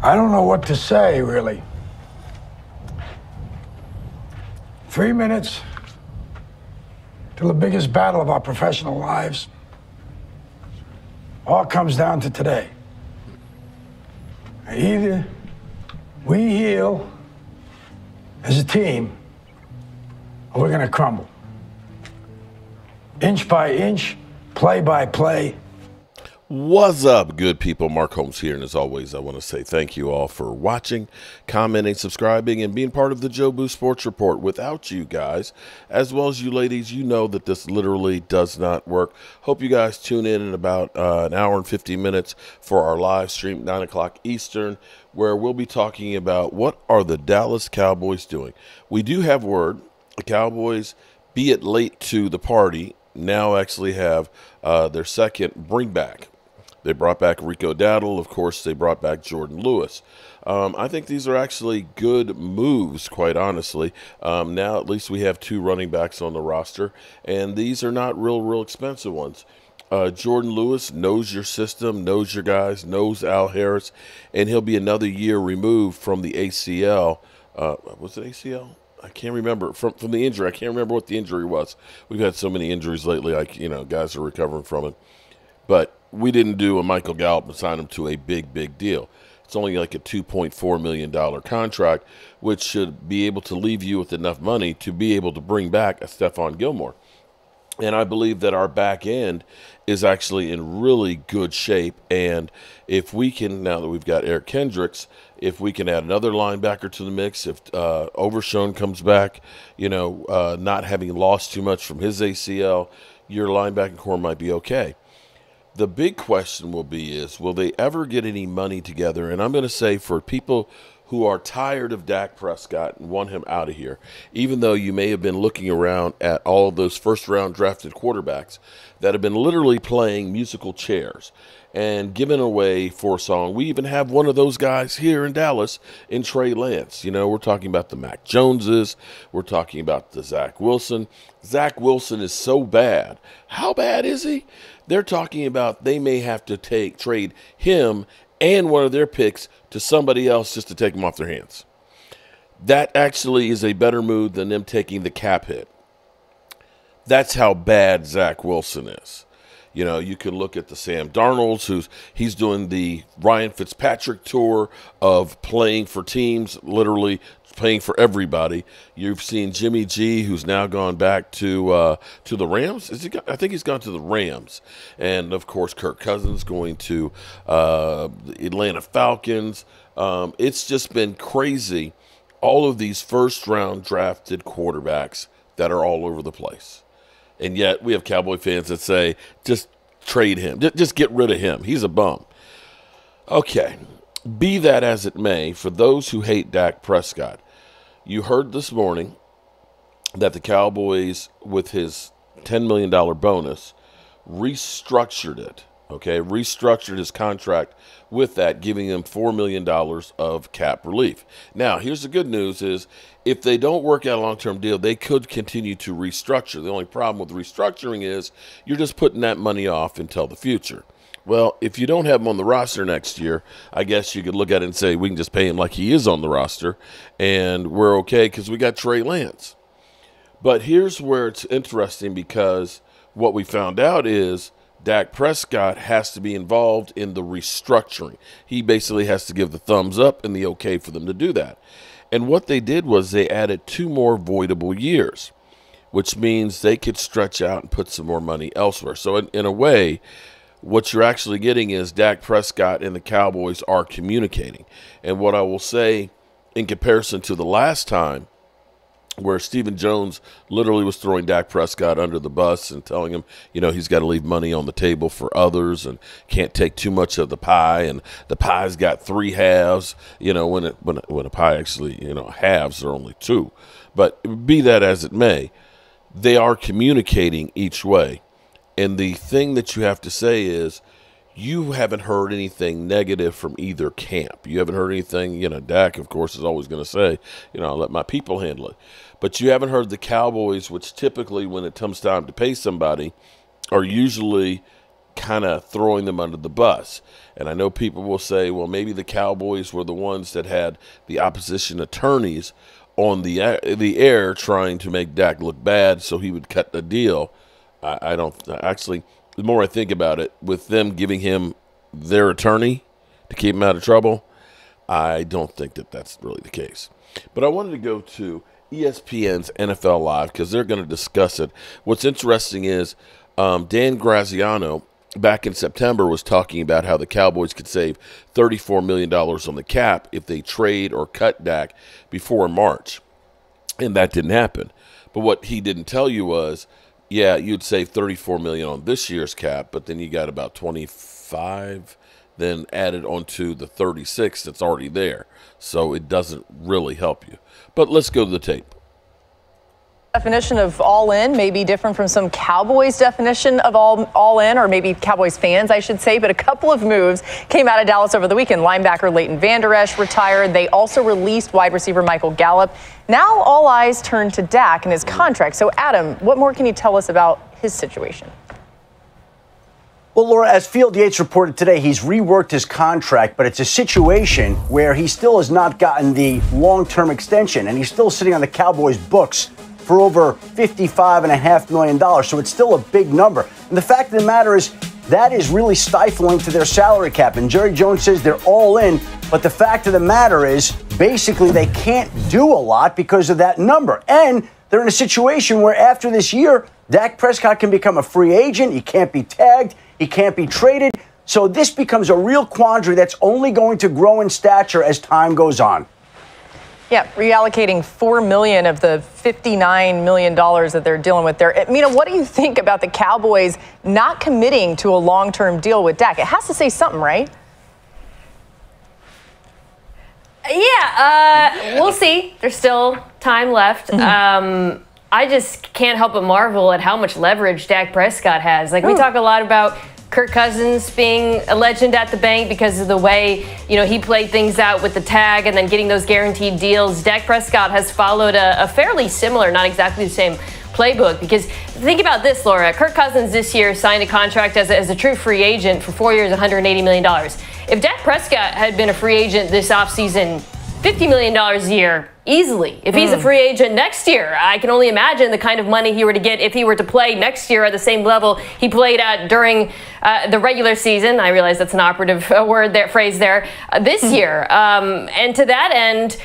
I don't know what to say, really. Three minutes till the biggest battle of our professional lives. All comes down to today. Either we heal as a team, or we're going to crumble. Inch by inch, play by play. What's up, good people? Mark Holmes here, and as always, I want to say thank you all for watching, commenting, subscribing, and being part of the Joe Jobu Sports Report. Without you guys, as well as you ladies, you know that this literally does not work. Hope you guys tune in in about uh, an hour and 50 minutes for our live stream, 9 o'clock Eastern, where we'll be talking about what are the Dallas Cowboys doing. We do have word, the Cowboys, be it late to the party, now actually have uh, their second bring back they brought back Rico Dowdle. Of course, they brought back Jourdan Lewis. Um, I think these are actually good moves, quite honestly. Um, now, at least we have two running backs on the roster, and these are not real, real expensive ones. Uh, Jourdan Lewis knows your system, knows your guys, knows Al Harris, and he'll be another year removed from the ACL. Uh, was it ACL? I can't remember from from the injury. I can't remember what the injury was. We've had so many injuries lately. Like you know, guys are recovering from it, but we didn't do a Michael Gallup and sign him to a big, big deal. It's only like a $2.4 million contract, which should be able to leave you with enough money to be able to bring back a Stephon Gilmore. And I believe that our back end is actually in really good shape. And if we can, now that we've got Eric Kendricks, if we can add another linebacker to the mix, if uh, Overshown comes back, you know, uh, not having lost too much from his ACL, your linebacking corps might be okay the big question will be is will they ever get any money together? And I'm going to say for people who are tired of Dak Prescott and want him out of here, even though you may have been looking around at all of those first round drafted quarterbacks that have been literally playing musical chairs and giving away for a song. We even have one of those guys here in Dallas in Trey Lance. You know, we're talking about the Mac Joneses, we're talking about the Zach Wilson. Zach Wilson is so bad. How bad is he? They're talking about they may have to take trade him and one of their picks to somebody else just to take them off their hands. That actually is a better move than them taking the cap hit. That's how bad Zach Wilson is. You know, you can look at the Sam Darnolds, who's he's doing the Ryan Fitzpatrick tour of playing for teams, literally paying for everybody. You've seen Jimmy G, who's now gone back to uh, to the Rams. Is he? Got, I think he's gone to the Rams, and of course Kirk Cousins going to uh, the Atlanta Falcons. Um, it's just been crazy. All of these first round drafted quarterbacks that are all over the place, and yet we have Cowboy fans that say just trade him, just, just get rid of him. He's a bum. Okay, be that as it may, for those who hate Dak Prescott, you heard this morning that the Cowboys, with his $10 million bonus, restructured it. Okay, restructured his contract with that, giving him $4 million of cap relief. Now, here's the good news is if they don't work out a long-term deal, they could continue to restructure. The only problem with restructuring is you're just putting that money off until the future. Well, if you don't have him on the roster next year, I guess you could look at it and say we can just pay him like he is on the roster, and we're okay because we got Trey Lance. But here's where it's interesting because what we found out is Dak Prescott has to be involved in the restructuring. He basically has to give the thumbs up and the okay for them to do that. And what they did was they added two more voidable years, which means they could stretch out and put some more money elsewhere. So, in, in a way, what you're actually getting is Dak Prescott and the Cowboys are communicating. And what I will say in comparison to the last time where Stephen Jones literally was throwing Dak Prescott under the bus and telling him, you know, he's got to leave money on the table for others and can't take too much of the pie and the pie's got three halves, you know, when it when when a pie actually, you know, halves are only two. But be that as it may, they are communicating each way. And the thing that you have to say is, you haven't heard anything negative from either camp. You haven't heard anything, you know, Dak, of course, is always going to say, you know, I'll let my people handle it. But you haven't heard the Cowboys, which typically, when it comes time to pay somebody, are usually kind of throwing them under the bus. And I know people will say, well, maybe the Cowboys were the ones that had the opposition attorneys on the the air trying to make Dak look bad, so he would cut the deal. I, I don't actually. The more I think about it, with them giving him their attorney to keep him out of trouble, I don't think that that's really the case. But I wanted to go to ESPN's NFL Live because they're going to discuss it. What's interesting is um, Dan Graziano back in September was talking about how the Cowboys could save $34 million on the cap if they trade or cut Dak before March. And that didn't happen. But what he didn't tell you was, yeah, you'd save 34 million on this year's cap, but then you got about 25 then added onto the 36 that's already there. So it doesn't really help you. But let's go to the tape definition of all in may be different from some Cowboys definition of all all in, or maybe Cowboys fans, I should say. But a couple of moves came out of Dallas over the weekend. Linebacker Leighton Vander Esch retired. They also released wide receiver Michael Gallup. Now all eyes turn to Dak and his contract. So Adam, what more can you tell us about his situation? Well, Laura, as Field Yates reported today, he's reworked his contract, but it's a situation where he still has not gotten the long term extension, and he's still sitting on the Cowboys' books for over $55.5 million. So it's still a big number. And the fact of the matter is, that is really stifling to their salary cap. And Jerry Jones says they're all in. But the fact of the matter is, basically, they can't do a lot because of that number. And they're in a situation where after this year, Dak Prescott can become a free agent. He can't be tagged, he can't be traded. So this becomes a real quandary that's only going to grow in stature as time goes on. Yeah, reallocating four million of the fifty-nine million dollars that they're dealing with there. Mina, what do you think about the Cowboys not committing to a long-term deal with Dak? It has to say something, right? Yeah, uh, we'll see. There's still time left. Mm-hmm. Um, I just can't help but marvel at how much leverage Dak Prescott has. Like we talk a lot about Kirk Cousins being a legend at the bank because of the way, you know, he played things out with the tag and then getting those guaranteed deals. Dak Prescott has followed a, a fairly similar, not exactly the same playbook because think about this, Laura. Kirk Cousins this year signed a contract as a, as a true free agent for four years, $180 million. If Dak Prescott had been a free agent this offseason, $50 million a year easily. If he's mm. a free agent next year, I can only imagine the kind of money he were to get if he were to play next year at the same level he played at during uh, the regular season. I realize that's an operative uh, word, that phrase there, uh, this mm. year. Um, and to that end,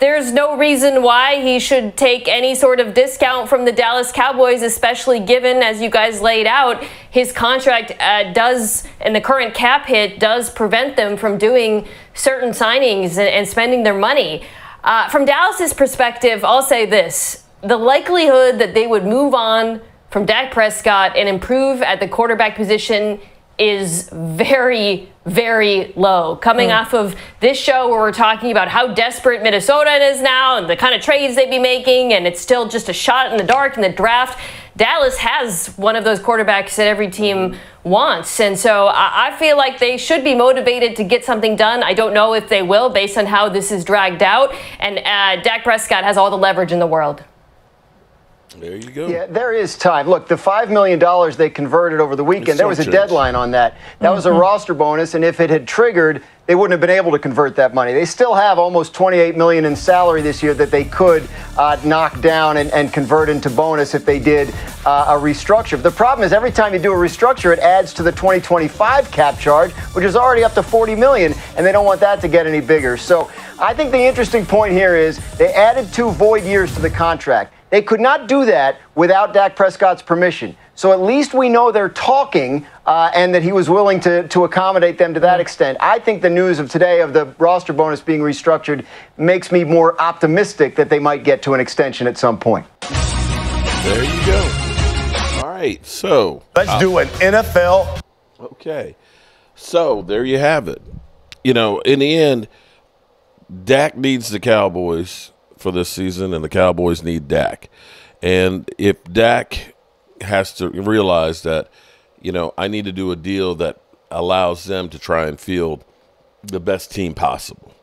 there's no reason why he should take any sort of discount from the Dallas Cowboys, especially given, as you guys laid out, his contract uh, does, and the current cap hit does prevent them from doing certain signings and, and spending their money. Uh, from Dallas's perspective, I'll say this the likelihood that they would move on from Dak Prescott and improve at the quarterback position is very, very low. Coming mm. off of this show where we're talking about how desperate Minnesota is now and the kind of trades they'd be making, and it's still just a shot in the dark in the draft. Dallas has one of those quarterbacks that every team wants. And so I feel like they should be motivated to get something done. I don't know if they will based on how this is dragged out. And uh, Dak Prescott has all the leverage in the world. There you go. Yeah, there is time. Look, the $5 million they converted over the weekend, there was a deadline on that. That mm-hmm. was a mm-hmm. roster bonus, and if it had triggered, they wouldn't have been able to convert that money. They still have almost 28 million in salary this year that they could uh, knock down and, and, convert into bonus if they did uh, a restructure. The problem is every time you do a restructure, it adds to the 2025 cap charge, which is already up to 40 million, and they don't want that to get any bigger. So I think the interesting point here is they added two void years to the contract. They could not do that without Dak Prescott's permission. So at least we know they're talking uh, and that he was willing to, to accommodate them to that extent. I think the news of today of the roster bonus being restructured makes me more optimistic that they might get to an extension at some point. There you go. All right, so let's uh, do an NFL. Okay, so there you have it. You know, in the end, Dak needs the Cowboys for this season, and the Cowboys need Dak. And if Dak has to realize that, you know, I need to do a deal that allows them to try and field the best team possible.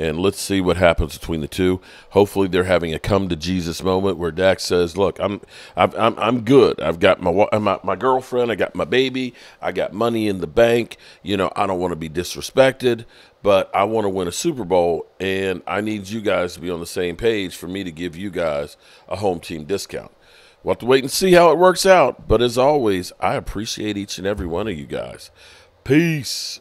And let's see what happens between the two. Hopefully, they're having a come to Jesus moment where Dak says, "Look, I'm I'm I'm, I'm good. I've got my, my my girlfriend. I got my baby. I got money in the bank. You know, I don't want to be disrespected." But I want to win a Super Bowl, and I need you guys to be on the same page for me to give you guys a home team discount. We'll have to wait and see how it works out. But as always, I appreciate each and every one of you guys. Peace.